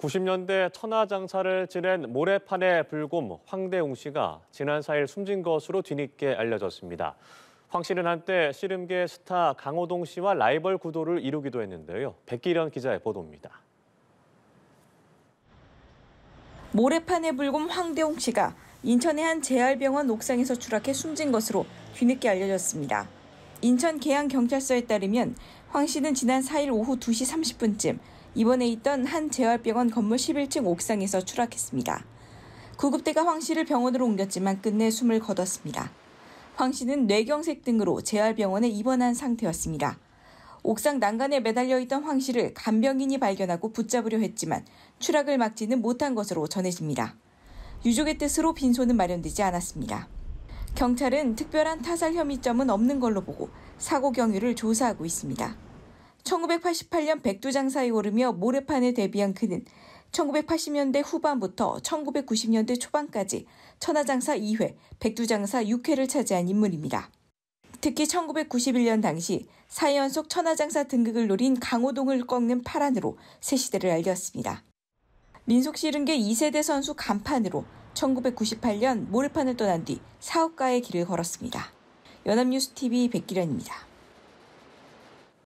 90년대 천하장사를 지낸 모래판의 불곰 황대웅 씨가 지난 4일 숨진 것으로 뒤늦게 알려졌습니다. 황 씨는 한때 씨름계 스타 강호동 씨와 라이벌 구도를 이루기도 했는데요. 백기련 기자의 보도입니다. 모래판의 불곰 황대웅 씨가 인천의 한 재활병원 옥상에서 추락해 숨진 것으로 뒤늦게 알려졌습니다. 인천 계양경찰서에 따르면 황 씨는 지난 4일 오후 2시 30분쯤 입원해 있던 한 재활병원 건물 11층 옥상에서 추락했습니다. 구급대가 황 씨를 병원으로 옮겼지만 끝내 숨을 거뒀습니다. 황 씨는 뇌경색 등으로 재활병원에 입원한 상태였습니다. 옥상 난간에 매달려 있던 황 씨를 간병인이 발견하고 붙잡으려 했지만 추락을 막지는 못한 것으로 전해집니다. 유족의 뜻으로 빈소는 마련되지 않았습니다. 경찰은 특별한 타살 혐의점은 없는 걸로 보고 사고 경위를 조사하고 있습니다. 1988년 백두장사에 오르며 모래판에 데뷔한 그는 1980년대 후반부터 1990년대 초반까지 천하장사 2회, 백두장사 6회를 차지한 인물입니다. 특히 1991년 당시 4연속 천하장사 등극을 노린 강호동을 꺾는 파란으로 새 시대를 알렸습니다. 민속 씨름계 2세대 선수 간판으로 1998년 모래판을 떠난 뒤 사업가의 길을 걸었습니다. 연합뉴스TV 백기련입니다.